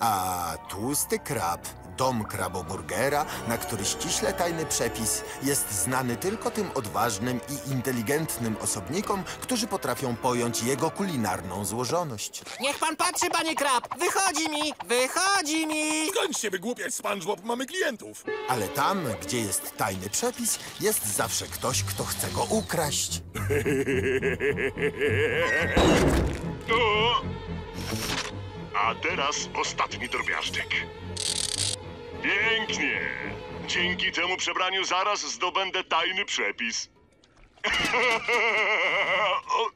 A tłusty krab, dom kraboburgera, na który ściśle tajny przepis jest znany tylko tym odważnym i inteligentnym osobnikom, którzy potrafią pojąć jego kulinarną złożoność. Niech pan patrzy, panie krab! Wychodzi mi! Wychodzi mi! Skończ się wygłupiać, SpongeBob, mamy klientów. Ale tam, gdzie jest tajny przepis, jest zawsze ktoś, kto chce go ukraść. A teraz ostatni drobiażdżek. Pięknie! Dzięki temu przebraniu zaraz zdobędę tajny przepis. O!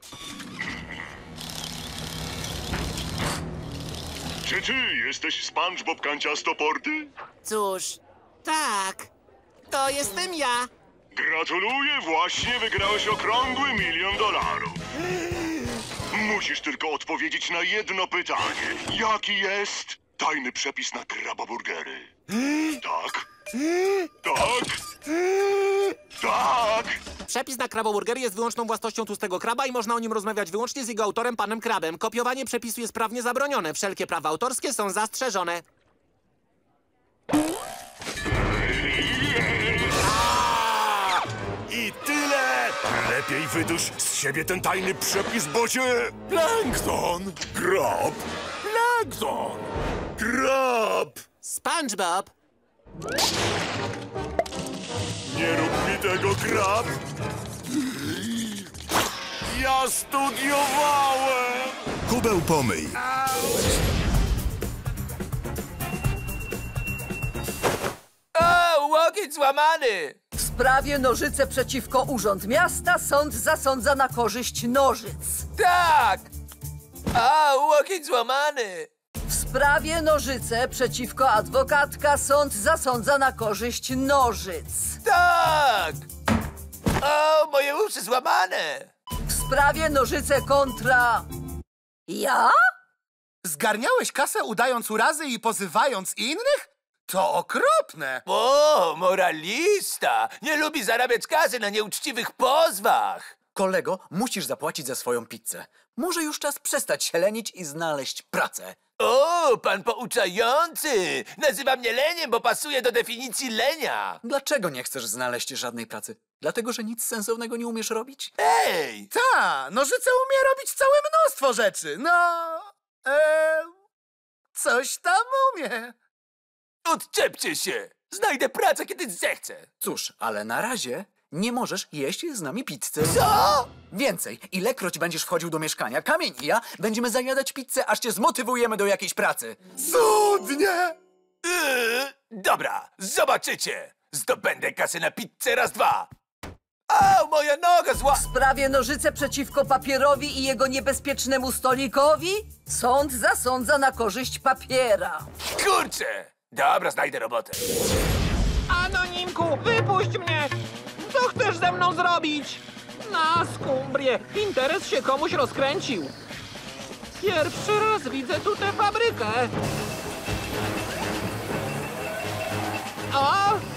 Czy ty jesteś SpongeBob Kanciastoporty? Cóż, tak. To jestem ja. Gratuluję, właśnie wygrałeś okrągły milion dolarów. Musisz tylko odpowiedzieć na jedno pytanie. Jaki jest tajny przepis na kraboburgery? Tak. Tak. Tak. Przepis na kraboburgery jest wyłączną własnością tłustego kraba i można o nim rozmawiać wyłącznie z jego autorem, panem krabem. Kopiowanie przepisu jest prawnie zabronione. Wszelkie prawa autorskie są zastrzeżone. Lepiej wyduś z siebie ten tajny przepis, bo cię... Plankton! Grab! Plankton! Grab! SpongeBob! Nie rób mi tego, Grab! Ja studiowałem! Kubeł pomyj. O, łokieć złamany! W sprawie nożyce przeciwko Urząd Miasta sąd zasądza na korzyść nożyc. Tak! O, łokieć złamany! W sprawie nożyce przeciwko adwokatka sąd zasądza na korzyść nożyc. Tak! O, moje uszy złamane! W sprawie nożyce kontra... Ja? Zgarniałeś kasę udając urazy i pozywając innych? To okropne! O, moralista! Nie lubi zarabiać kasy na nieuczciwych pozwach! Kolego, musisz zapłacić za swoją pizzę. Może już czas przestać się lenić i znaleźć pracę. O, pan pouczający! Nazywa mnie leniem, bo pasuje do definicji lenia! Dlaczego nie chcesz znaleźć żadnej pracy? Dlatego, że nic sensownego nie umiesz robić? Ej! Ta, nożyce umie robić całe mnóstwo rzeczy. No, e, coś tam umie. Odczepcie się! Znajdę pracę, kiedy zechcę! Cóż, ale na razie nie możesz jeść z nami pizzy. Co? Więcej, ilekroć będziesz wchodził do mieszkania, Kamień i ja będziemy zajadać pizzę, aż cię zmotywujemy do jakiejś pracy. Cudnie! Yy, dobra, zobaczycie! Zdobędę kasę na pizzę raz, dwa! Au, moja noga zła... W sprawie nożyce przeciwko papierowi i jego niebezpiecznemu stolikowi sąd zasądza na korzyść papiera. Kurczę! Dobra, znajdę robotę. Anonimku, wypuść mnie! Co chcesz ze mną zrobić? Na skumbrię, interes się komuś rozkręcił. Pierwszy raz widzę tu tę fabrykę. O!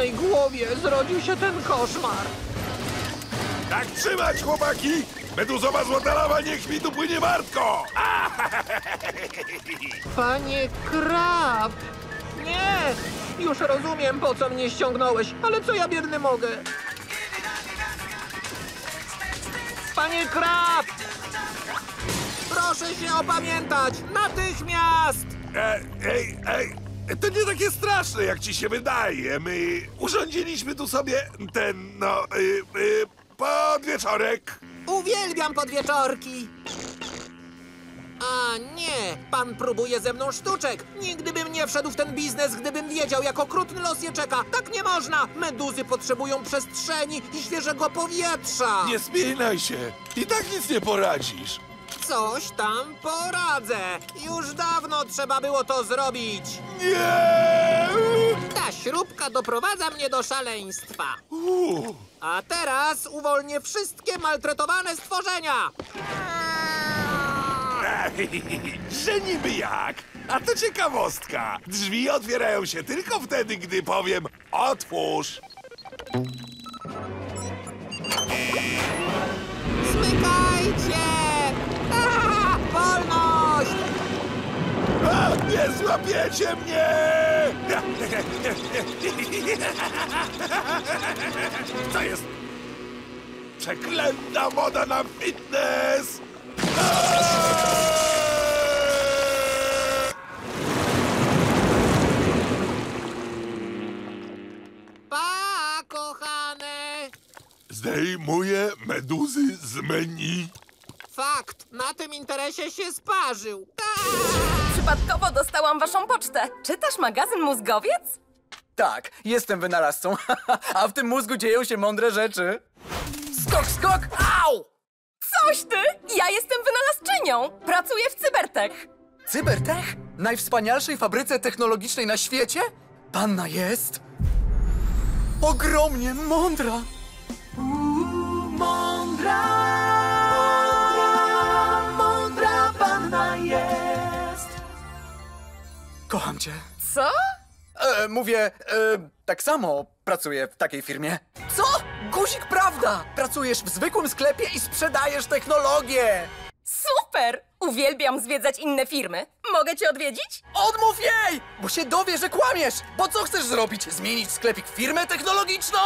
Potwornej głowie zrodził się ten koszmar? Tak trzymać, chłopaki! Meduzowa złota lawa niech mi tu płynie wartko! A! Panie Krab! Nie! Już rozumiem, po co mnie ściągnąłeś, ale co ja biedny mogę? Panie Krab! Proszę się opamiętać! Natychmiast! E, ej, ej, to nie takie straszne, jak ci się wydaje. My urządziliśmy tu sobie ten, no, y, y, podwieczorek. Uwielbiam podwieczorki! A nie, pan próbuje ze mną sztuczek. Nigdy bym nie wszedł w ten biznes, gdybym wiedział, jak okrutny los je czeka. Tak nie można! Meduzy potrzebują przestrzeni i świeżego powietrza. Nie spinaj się. I tak nic nie poradzisz. Coś tam poradzę. Już dawno trzeba było to zrobić. Nie! Ta śrubka doprowadza mnie do szaleństwa. A teraz uwolnię wszystkie maltretowane stworzenia. Że niby jak? A to ciekawostka. Drzwi otwierają się tylko wtedy, gdy powiem otwórz. Zmykajcie! A, wolność! A, nie złapiecie mnie! To jest przeklęta moda na fitness! Kochane! Zdejmuję meduzy z menu. Fakt, na tym interesie się sparzył. Przypadkowo dostałam waszą pocztę. Czytasz magazyn Mózgowiec? Tak, jestem wynalazcą, a w tym mózgu dzieją się mądre rzeczy. Skok, skok! Au! Coś ty! Ja jestem wynalazczynią! Pracuję w Cybertech. Cybertech? Najwspanialszej fabryce technologicznej na świecie? Panna jest... ogromnie mądra. Mądra, mądra Kocham cię. Co? E, mówię, e, tak samo pracuję w takiej firmie. Co? Guzik, prawda! Pracujesz w zwykłym sklepie i sprzedajesz technologię! Super! Uwielbiam zwiedzać inne firmy. Mogę cię odwiedzić? Odmów jej! Bo się dowie, że kłamiesz! Bo co chcesz zrobić? Zmienić sklepik w firmę technologiczną?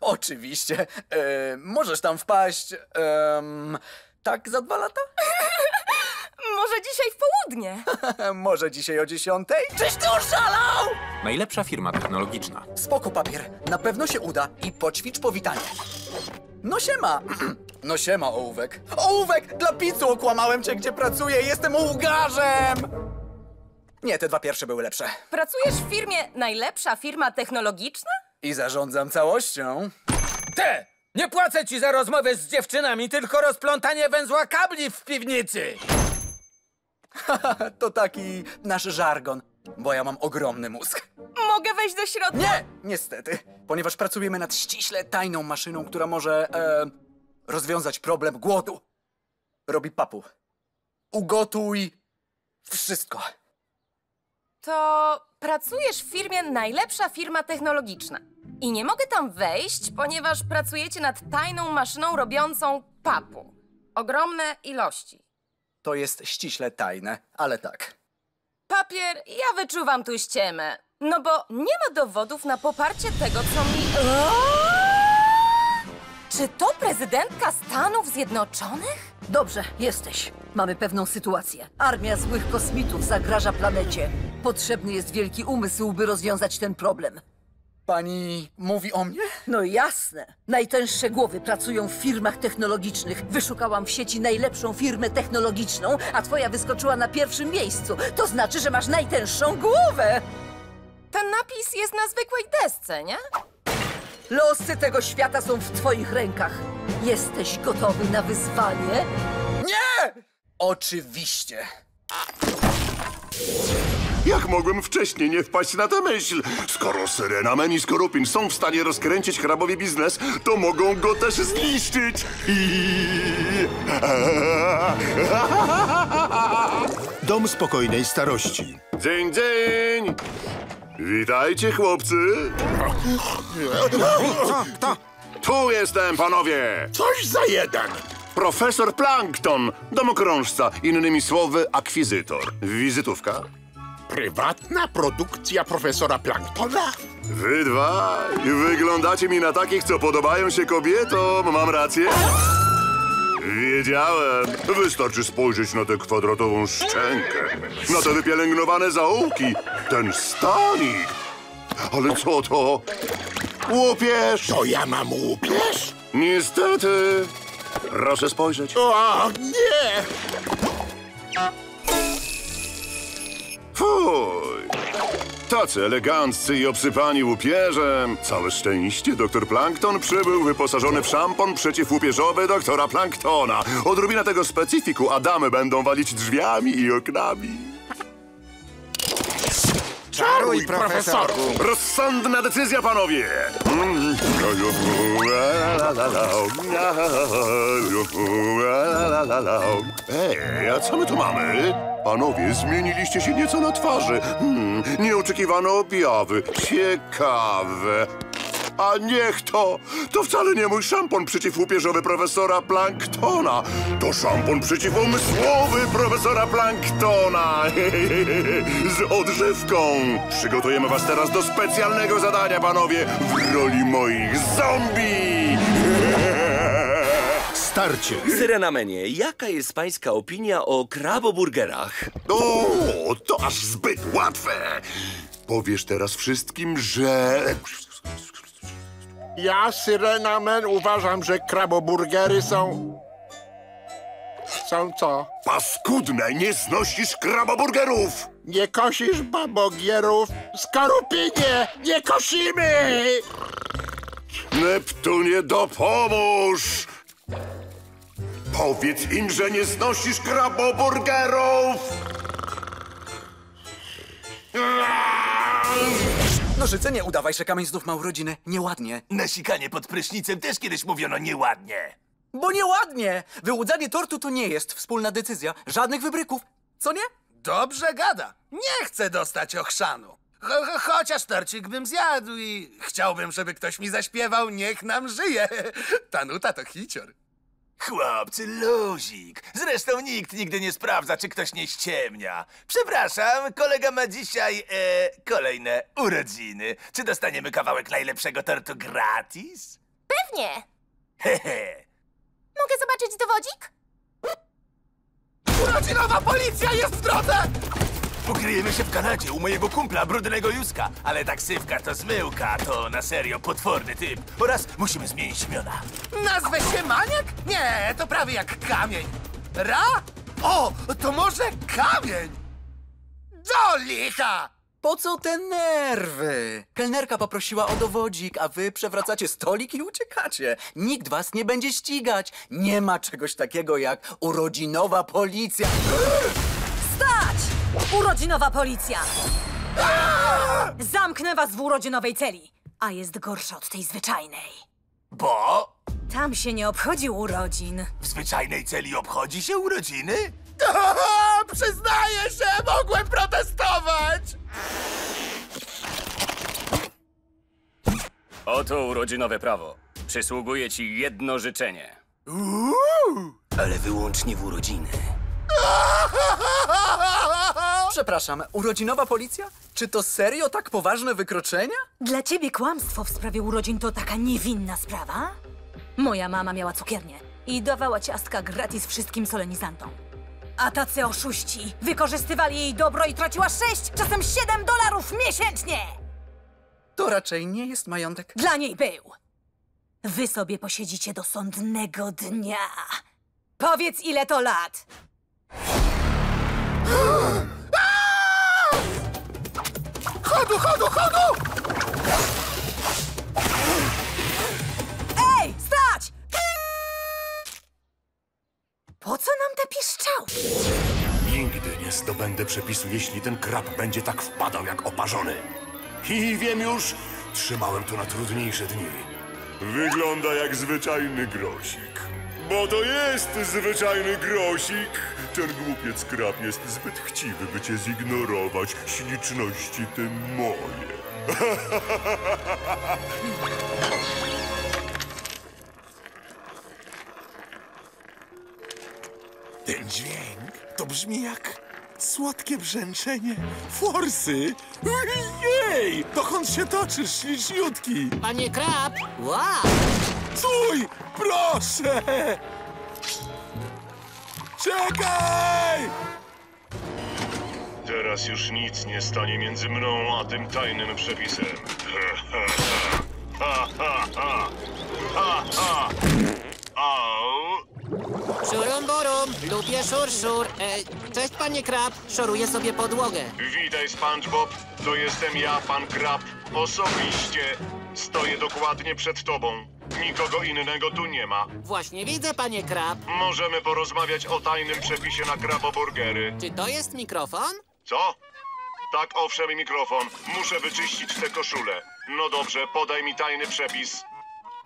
Oczywiście. E, możesz tam wpaść... tak za dwa lata? Może dzisiaj w południe. Może dzisiaj o dziesiątej? Czyś ty oszalał? Najlepsza firma technologiczna. Spoko papier, na pewno się uda i poćwicz powitanie. No siema. No siema, ołówek. Ołówek, dla pizzu okłamałem cię, gdzie pracuję. Jestem ołgarzem! Nie, te dwa pierwsze były lepsze. Pracujesz w firmie Najlepsza Firma Technologiczna? I zarządzam całością. Te! Nie płacę ci za rozmowę z dziewczynami, tylko rozplątanie węzła kabli w piwnicy! To taki nasz żargon, bo ja mam ogromny mózg. Mogę wejść do środka? Nie! Niestety, ponieważ pracujemy nad ściśle tajną maszyną, która może e, rozwiązać problem głodu. Robi papu. Ugotuj wszystko. To pracujesz w firmie Najlepsza Firma Technologiczna. I nie mogę tam wejść, ponieważ pracujecie nad tajną maszyną robiącą papu. Ogromne ilości. To jest ściśle tajne, ale tak. Papier, ja wyczuwam tu ściemę. No bo nie ma dowodów na poparcie tego, co mi... Czy to prezydentka Stanów Zjednoczonych? Dobrze, jesteś. Mamy pewną sytuację. Armia złych kosmitów zagraża planecie. Potrzebny jest wielki umysł, by rozwiązać ten problem. Pani mówi o mnie? No jasne. Najtęższe głowy pracują w firmach technologicznych. Wyszukałam w sieci najlepszą firmę technologiczną, a twoja wyskoczyła na pierwszym miejscu. To znaczy, że masz najtęższą głowę. Ten napis jest na zwykłej desce, nie? Losy tego świata są w twoich rękach. Jesteś gotowy na wyzwanie? Nie! Oczywiście. Jak mogłem wcześniej nie wpaść na tę myśl? Skoro Syrena Men i Skorupin są w stanie rozkręcić hrabowi biznes, to mogą go też zniszczyć. Dom spokojnej starości. Dzień, dzień! Witajcie, chłopcy! Co? Kto? Tu jestem, panowie! Coś za jeden! Profesor Plankton, domokrążca, innymi słowy akwizytor. Wizytówka? Prywatna produkcja profesora Planktona? Wy dwaj wyglądacie mi na takich, co podobają się kobietom, mam rację? Wiedziałem. Wystarczy spojrzeć na tę kwadratową szczękę, na te wypielęgnowane zaułki, ten stanik. Ale co to? Łupież! To ja mam łupież? Niestety. Proszę spojrzeć. O, nie! Fuj! Tacy eleganccy i obsypani łupieżem. Całe szczęście, doktor Plankton przybył wyposażony w szampon przeciwłupieżowy doktora Planktona. Odrobina tego specyfiku, a damy będą walić drzwiami i oknami. Czaruj, profesorku! Rozsądna decyzja, panowie! Ej, a co my tu mamy? Panowie, zmieniliście się nieco na twarzy. Hmm, nieoczekiwane objawy. Ciekawe. A niech to! To wcale nie mój szampon przeciwłupieżowy profesora Planktona. To szampon przeciwumysłowy profesora Planktona. Z odżywką. Przygotujemy was teraz do specjalnego zadania, panowie, w roli moich zombie. Starcie. Syrenamenie, jaka jest pańska opinia o kraboburgerach? O, to aż zbyt łatwe. Powiesz teraz wszystkim, że... Ja, Syrena Man, uważam, że kraboburgery są... Są co? Paskudne, nie znosisz kraboburgerów! Nie kosisz babogierów? Skorupinie! Nie kosimy! Neptunie, dopomóż! Powiedz im, że nie znosisz kraboburgerów! Nożyce, nie udawaj, że kamień znów ma urodziny. Nieładnie. Nasikanie pod prysznicem też kiedyś mówiono nieładnie. Bo nieładnie! Wyłudzanie tortu to nie jest wspólna decyzja. Żadnych wybryków. Co nie? Dobrze gada. Nie chcę dostać ochrzanu. Cho- cho- Chociaż torcik bym zjadł i chciałbym, żeby ktoś mi zaśpiewał Niech nam żyje. Ta nuta to hicior. Chłopcy, luzik. Zresztą nikt nigdy nie sprawdza, czy ktoś nie ściemnia. Przepraszam, kolega ma dzisiaj e, kolejne urodziny. Czy dostaniemy kawałek najlepszego tortu gratis? Pewnie. Hehe. Mogę zobaczyć dowodzik? Urodzinowa policja jest w drodze! Ukryjemy się w Kanadzie u mojego kumpla, brudnego Józka. Ale taksywka to zmyłka, to na serio potworny typ. Oraz musimy zmienić imiona. Nazwę się Maniak? Nie, to prawie jak kamień. Ra? O, to może kamień? Do licha! Po co te nerwy? Kelnerka poprosiła o dowodzik, a wy przewracacie stolik i uciekacie. Nikt was nie będzie ścigać. Nie ma czegoś takiego jak urodzinowa policja. Urodzinowa policja! Zamknę was w urodzinowej celi, a jest gorsza od tej zwyczajnej. Bo Tam się nie obchodzi urodzin. w zwyczajnej celi obchodzi się urodziny? Przyznaję się, mogłem protestować! Oto urodzinowe prawo. Przysługuje ci jedno życzenie. Uuu! Ale wyłącznie w urodziny. Przepraszam, urodzinowa policja? Czy to serio tak poważne wykroczenia? Dla ciebie kłamstwo w sprawie urodzin to taka niewinna sprawa? Moja mama miała cukiernię i dawała ciastka gratis wszystkim solenizantom. A tacy oszuści wykorzystywali jej dobro i traciła 6, czasem 7 dolarów miesięcznie! To raczej nie jest majątek. Dla niej był. Wy sobie posiedzicie do sądnego dnia. Powiedz, ile to lat. Chodu, chodu, chodu! Ej, stać! Po co nam te piszczały? Nigdy nie zdobędę przepisu, jeśli ten krab będzie tak wpadał jak oparzony. I wiem już, trzymałem to na trudniejsze dni. Wygląda jak zwyczajny grosik. Bo to jest zwyczajny grosik. Ten głupiec krab jest zbyt chciwy, by cię zignorować. Śliczności te moje. Ten dźwięk to brzmi jak słodkie brzęczenie forsy. Jej! Dokąd się toczysz, śliczniutki? Panie Krab! Wow! Stój! Proszę! Czekaj! Teraz już nic nie stanie między mną a tym tajnym przepisem. Ha, ha, ha. Ha, ha. Au. Szurum burum, lubię szur szur. E, cześć panie krab, szoruję sobie podłogę. Witaj, SpongeBob. To jestem ja, pan Krab. Osobiście stoję dokładnie przed tobą. Nikogo innego tu nie ma. Właśnie widzę panie krab. Możemy porozmawiać o tajnym przepisie na kraboburgery. Czy to jest mikrofon? Co? Tak, owszem, mikrofon. Muszę wyczyścić tę koszulę. No dobrze, podaj mi tajny przepis.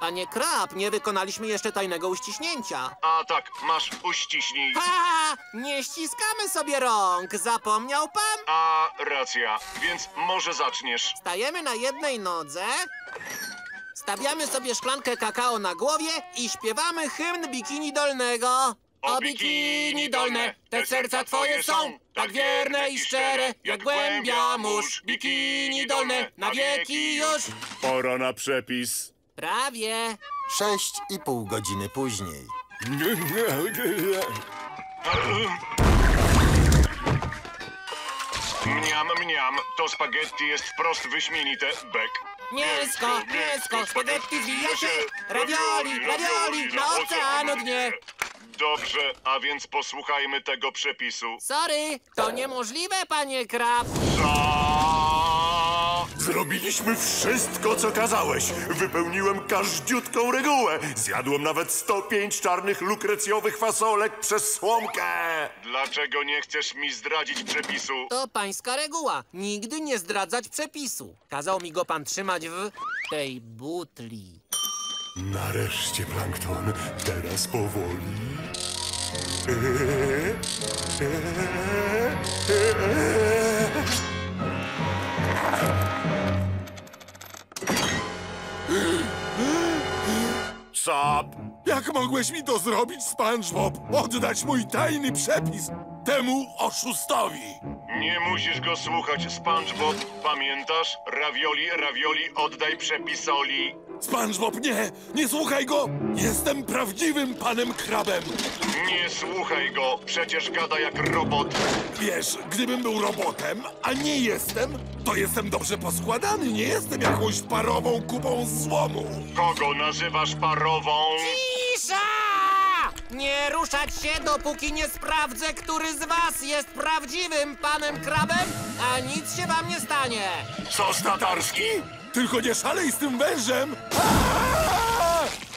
Panie krab, nie wykonaliśmy jeszcze tajnego uściśnięcia. A tak, masz, uściśnij. Ha! Nie ściskamy sobie rąk, zapomniał pan? A, racja, więc może zaczniesz. Stajemy na jednej nodze, stawiamy sobie szklankę kakao na głowie i śpiewamy hymn bikini dolnego. O bikini dolne, te serca twoje są tak wierne i szczere, jak głębia mórz. Bikini dolne, na wieki już. Pora na przepis. Prawie. Sześć i pół godziny później. Mniam, mniam, to spaghetti jest wprost wyśmienite. Bek. Mięsko, mięsko, spaghetti zwija się, ravioli, ravioli, na oceanu dnie. Dobrze, a więc posłuchajmy tego przepisu. Sorry, to niemożliwe, panie krab. Zrobiliśmy wszystko, co kazałeś. Wypełniłem każdziutką regułę. Zjadłem nawet 105 czarnych lukrecjowych fasolek przez słomkę. Dlaczego nie chcesz mi zdradzić przepisu? To pańska reguła. Nigdy nie zdradzać przepisu. Kazał mi go pan trzymać w tej butli. Nareszcie, Plankton. Teraz powoli. Jak mogłeś mi to zrobić, SpongeBob? Oddać mój tajny przepis temu oszustowi! Nie musisz go słuchać, SpongeBob. Pamiętasz? Ravioli, ravioli, oddaj przepisoli. SpongeBob, nie! Nie słuchaj go! Jestem prawdziwym panem krabem! Nie słuchaj go, przecież gada jak robot. Wiesz, gdybym był robotem, a nie jestem, to jestem dobrze poskładany, nie jestem jakąś parową kupą złomu. Kogo nazywasz parową? Cisza! Nie ruszać się, dopóki nie sprawdzę, który z was jest prawdziwym panem krabem, a nic się wam nie stanie. Co, Tatarski? Tylko nie szalej z tym wężem!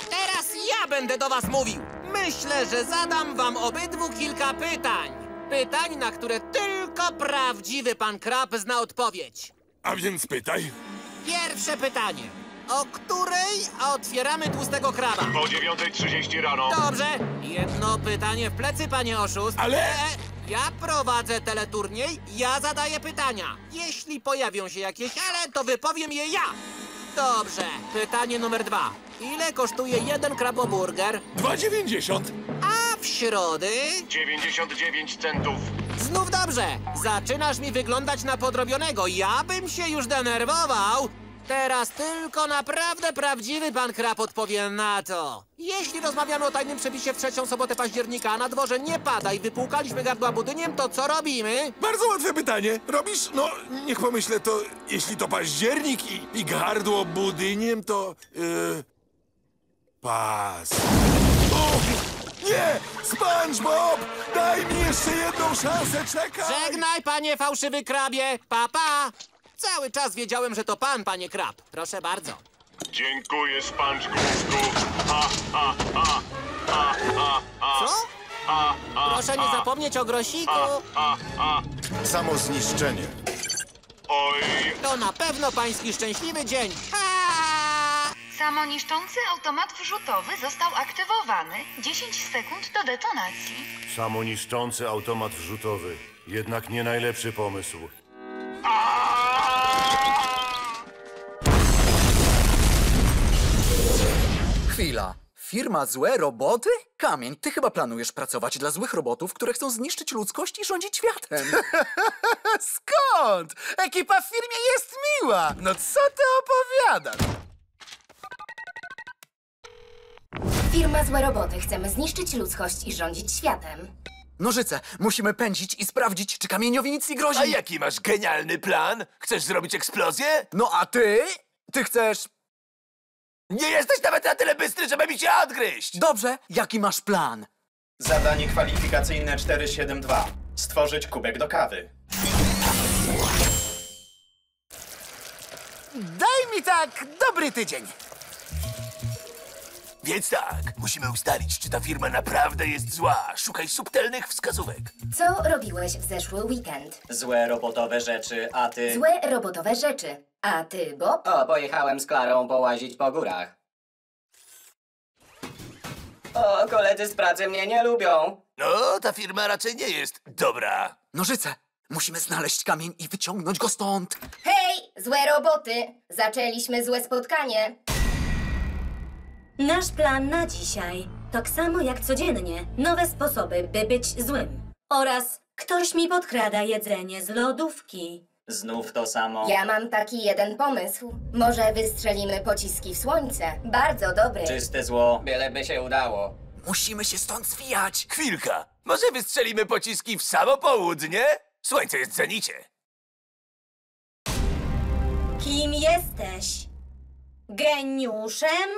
Teraz ja będę do was mówił. Myślę, że zadam wam obydwu kilka pytań. Pytań, na które tylko prawdziwy pan krab zna odpowiedź. A więc pytaj. Pierwsze pytanie. O której otwieramy tłustego kraba? O 9.30 rano. Dobrze. Jedno pytanie w plecy, panie oszust. Ale- E, ja prowadzę teleturniej, ja zadaję pytania. Jeśli pojawią się jakieś ale, to wypowiem je ja. Dobrze. Pytanie numer dwa. Ile kosztuje jeden kraboburger? 2,90. A w środy? 99 centów. Znów dobrze. Zaczynasz mi wyglądać na podrobionego. Ja bym się już denerwował. Teraz tylko naprawdę prawdziwy pan krab odpowie na to. Jeśli rozmawiamy o tajnym przepisie w trzecią sobotę października, a na dworze nie pada i wypłukaliśmy gardła budyniem, to co robimy? Bardzo łatwe pytanie. Robisz? No, niech pomyślę, to jeśli to październik i, i gardło budyniem, to... Yy, pas. O, nie! SpongeBob! Daj mi jeszcze jedną szansę, czekaj! Żegnaj, panie fałszywy krabie. Papa! Pa. Cały czas wiedziałem, że to pan, panie krab. Proszę bardzo. Dziękuję, SpongeGłówku. A, a, a, a, a, a. Co? A, a, Proszę nie a, zapomnieć o grosiku. Samo zniszczenie. Oj, To na pewno pański szczęśliwy dzień. Ha! Samoniszczący automat wrzutowy został aktywowany. 10 sekund do detonacji. Samoniszczący automat wrzutowy. Jednak nie najlepszy pomysł. Chwila. Firma Złe Roboty? Kamień, ty chyba planujesz pracować dla złych robotów, które chcą zniszczyć ludzkość i rządzić światem. Skąd? Ekipa w firmie jest miła! No co ty opowiadasz? Firma Złe Roboty. Chcemy zniszczyć ludzkość i rządzić światem. Nożyce, musimy pędzić i sprawdzić, czy kamieniowi nic nie grozi. A jaki masz genialny plan? Chcesz zrobić eksplozję? No a ty? Ty chcesz... Nie jesteś nawet na tyle bystry, żeby mi się odgryźć! Dobrze, jaki masz plan? Zadanie kwalifikacyjne 472. Stworzyć kubek do kawy. Daj mi tak dobry tydzień. Więc tak, musimy ustalić, czy ta firma naprawdę jest zła. Szukaj subtelnych wskazówek. Co robiłeś w zeszły weekend? Złe robotowe rzeczy, a ty... Złe robotowe rzeczy. A ty, Bob? O, pojechałem z Klarą połazić po górach. O, koledzy z pracy mnie nie lubią. No, ta firma raczej nie jest dobra. Nożyce! Musimy znaleźć kamień i wyciągnąć go stąd! Hej, złe roboty! Zaczęliśmy złe spotkanie. Nasz plan na dzisiaj. Tak samo jak codziennie. Nowe sposoby, by być złym. Oraz ktoś mi podkrada jedzenie z lodówki. Znów to samo. Ja mam taki jeden pomysł. Może wystrzelimy pociski w słońce. Bardzo dobry. Czyste zło, byleby się udało. Musimy się stąd zwijać! Chwilka, może wystrzelimy pociski w samo południe? Słońce jest w zenicie. Kim jesteś? Geniuszem?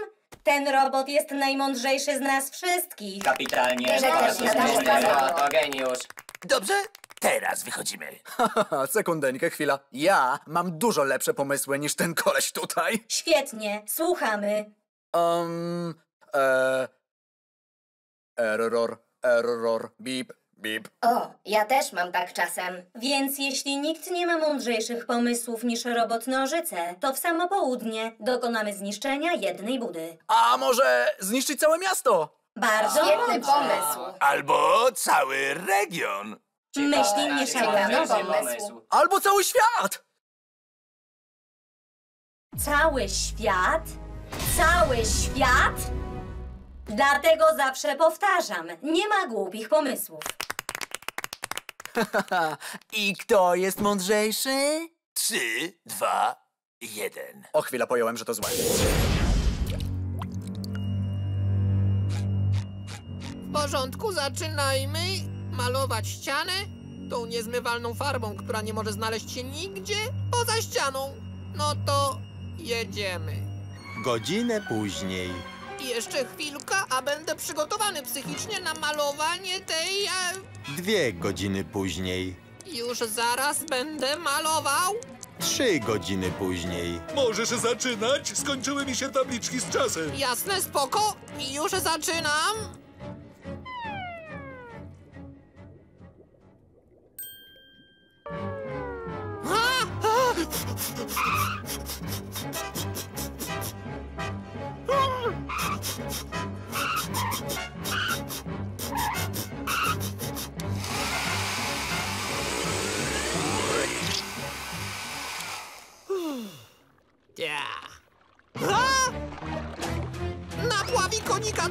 Ten robot jest najmądrzejszy z nas wszystkich. Kapitalnie. To geniusz. Dobrze? Teraz wychodzimy. Haha, sekundeńkę, chwila. Ja mam dużo lepsze pomysły niż ten koleś tutaj. Świetnie, słuchamy. Um, e... Error, error, bip, bip. O, ja też mam tak czasem. Więc jeśli nikt nie ma mądrzejszych pomysłów niż robot nożyce, to w samo południe dokonamy zniszczenia jednej budy. A może zniszczyć całe miasto? Bardzo Świetny mądrze. pomysł. Albo cały region. Myśli Ciekawy szalone. pomysł. Albo cały świat! Cały świat? Cały świat? Dlatego zawsze powtarzam, nie ma głupich pomysłów. I kto jest mądrzejszy? Trzy, dwa, jeden. O chwila, pojąłem, że to złe. W porządku, zaczynajmy malować ścianę tą niezmywalną farbą, która nie może znaleźć się nigdzie poza ścianą. No to jedziemy. Godzinę później. Jeszcze chwilka, a będę przygotowany psychicznie na malowanie tej... E, Dwie godziny później. już zaraz będę malował. Trzy godziny później. Możesz zaczynać? Skończyły mi się tabliczki z czasem. Jasne, spoko. I już zaczynam. A! A!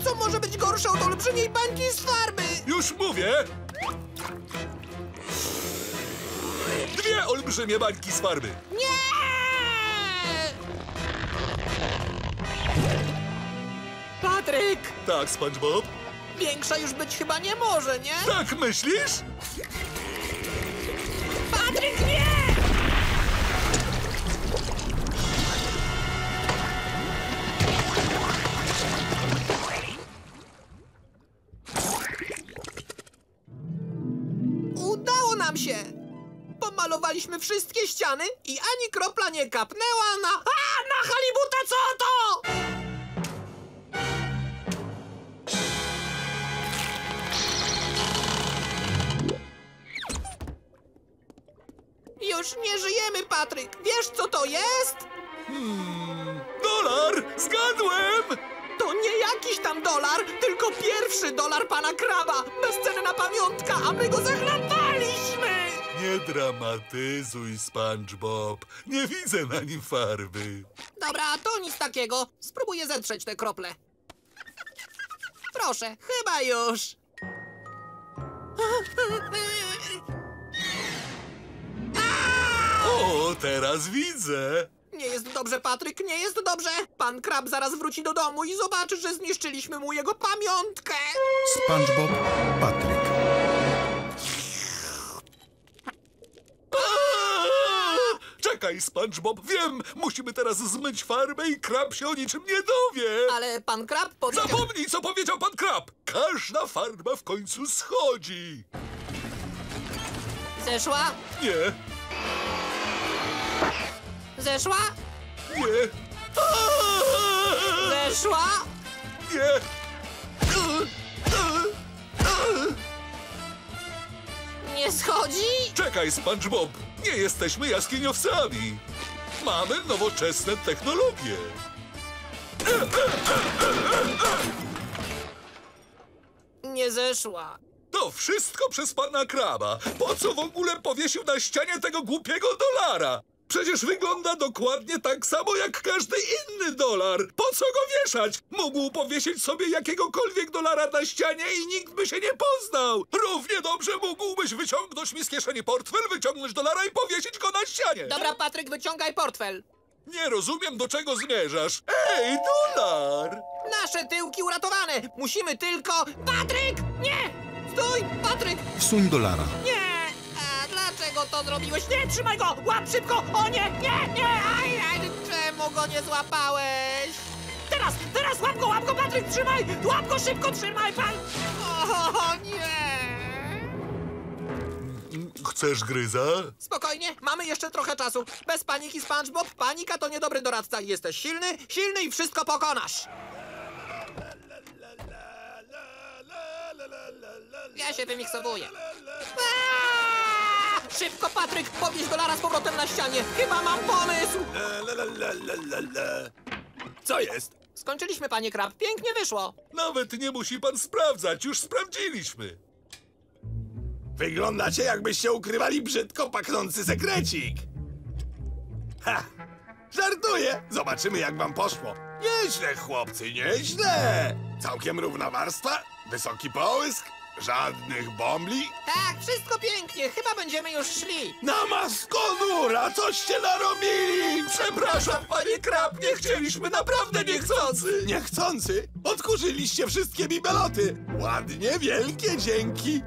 Co może być gorsze od olbrzymiej bańki z farby? Już mówię! Dwie olbrzymie bańki z farby. Nie! Patryk! Tak, SpongeBob? Większa już być chyba nie może, nie? Tak myślisz? Ściany i ani kropla nie kapnęła na... A, na halibuta co to? Już nie żyjemy, Patryk. Wiesz, co to jest? Dolar! Zgadłem! To nie jakiś tam dolar, tylko pierwszy dolar pana Kraba. Bezcenna pamiątka, a my go zachlapaliśmy! Nie dramatyzuj, SpongeBob. Nie widzę na nim farby. Dobra, to nic takiego. Spróbuję zetrzeć te krople. Proszę, chyba już. O, teraz widzę. Nie jest dobrze, Patryk, nie jest dobrze. Pan Krab zaraz wróci do domu i zobaczy, że zniszczyliśmy mu jego pamiątkę. SpongeBob, Patryk. Czekaj! SpongeBob, wiem! Musimy teraz zmyć farbę i krab się o niczym nie dowie! Ale pan Krab powiedział... Zapomnij, co powiedział pan krab! Każda farba w końcu schodzi! Zeszła? Nie, Zeszła? nie, Zeszła? nie! Nie schodzi? Czekaj, SpongeBob! Nie jesteśmy jaskiniowcami! Mamy nowoczesne technologie! Nie zeszła. To wszystko przez pana kraba. Po co w ogóle powiesił na ścianie tego głupiego dolara? Przecież wygląda dokładnie tak samo jak każdy inny dolar. Po co go wieszać? Mógł powiesić sobie jakiegokolwiek dolara na ścianie i nikt by się nie poznał. Równie dobrze mógłbyś wyciągnąć mi z kieszeni portfel, wyciągnąć dolara i powiesić go na ścianie. Dobra, Patryk, wyciągaj portfel. Nie rozumiem, do czego zmierzasz. Ej, dolar! Nasze tyłki uratowane. Musimy tylko... Patryk! Nie! Stój, Patryk! Wsuń dolara. Nie! To zrobiłeś? Nie, trzymaj go! Łap szybko! O nie, nie, nie! Aj, aj, czemu go nie złapałeś? Teraz, teraz łap go, łap go, Patryk, trzymaj! Łap go szybko, trzymaj pan! O nie! Chcesz gryza? Spokojnie, mamy jeszcze trochę czasu. Bez paniki, SpongeBob. Panika to niedobry doradca. Jesteś silny, silny i wszystko pokonasz. Ja się wymiksowuję. Aaa! Szybko, Patryk, podnieś dolara z powrotem na ścianie. Chyba mam pomysł. Co jest? Skończyliśmy, panie Krab. Pięknie wyszło. Nawet nie musi pan sprawdzać, już sprawdziliśmy. Wyglądacie jakbyście ukrywali brzydko pachnący sekrecik. Ha! Żartuję! Zobaczymy jak wam poszło. Nieźle, chłopcy, nieźle! Całkiem równa warstwa, wysoki połysk, żadnych bombli. Tak, wszystko pięknie. Chyba będziemy już szli. Na maskonura, coście narobili! Przepraszam, panie Krab, nie chcieliśmy, naprawdę niechcący. Niechcący? Odkurzyliście wszystkie bibeloty. Ładnie, wielkie dzięki.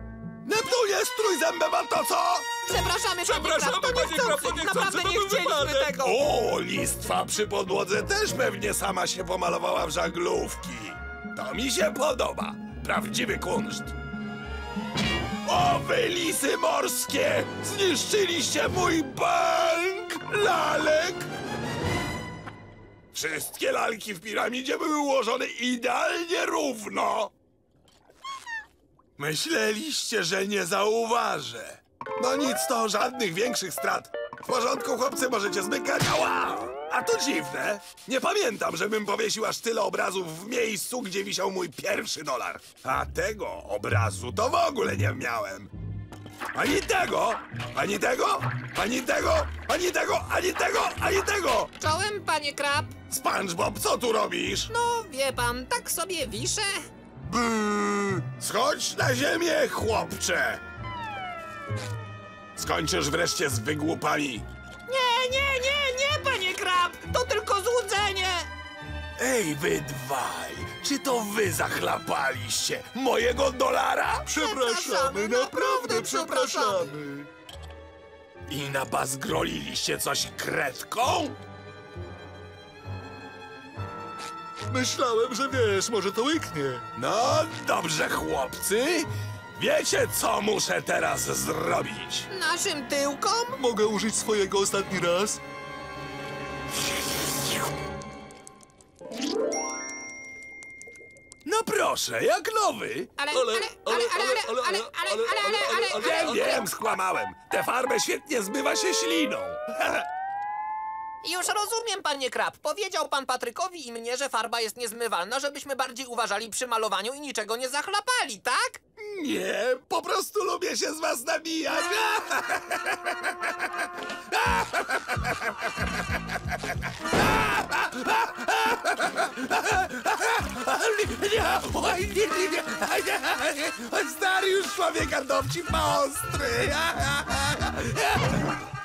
Neptunie, strój zębem, a to co? Przepraszamy, Przepraszamy, panie Krab, panie Krab, to niechcący, Naprawdę to nie był chcieliśmy wypadek. tego. O, listwa przy podłodze też pewnie sama się pomalowała w żaglówki. To mi się podoba. Prawdziwy kunszt. O, wy lisy morskie! Zniszczyliście mój bank lalek! Wszystkie lalki w piramidzie były ułożone idealnie równo. Myśleliście, że nie zauważę. No nic, to żadnych większych strat. W porządku, chłopcy, możecie zmykać. Ała! A to dziwne. Nie pamiętam, żebym powiesił aż tyle obrazów w miejscu, gdzie wisiał mój pierwszy dolar. A tego obrazu to w ogóle nie miałem. Ani tego, ani tego, ani tego, ani tego, ani tego, ani tego! Czołem, panie Krab. SpongeBob, co tu robisz? No, wie pan, tak sobie wiszę. Brrr, Schodź na ziemię, chłopcze! Skończysz wreszcie z wygłupami. Nie, nie, nie, nie, panie Krab. To tylko złudzenie. Ej, wy dwaj, czy to wy zachlapaliście mojego dolara? Przepraszamy, naprawdę przepraszamy. I nabazgroliliście coś kredką? Myślałem, że wiesz, może to łyknie. No dobrze, chłopcy. Wiecie, co muszę teraz zrobić? Naszym tyłkom? Mogę użyć swojego ostatni raz? No proszę, jak nowy. Ale, ale, ale, ale, ale, ale, ale, ale, ale, ale, Wiem, wiem, skłamałem. Tę farbę świetnie zbywa się śliną. Już rozumiem, panie Krab. Powiedział pan Patrykowi i mnie, że farba jest niezmywalna, żebyśmy bardziej uważali przy malowaniu i niczego nie zachlapali, tak? Nie, po prostu lubię się z was nabijać. Stary już człowieka dowcip ma ostry.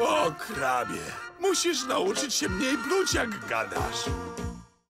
O, krabie, musisz nauczyć się mniej pluć, jak gadasz.